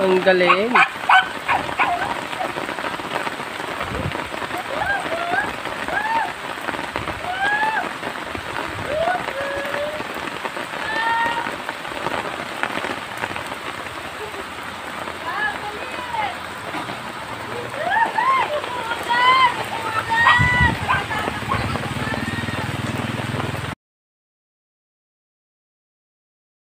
Ang galing.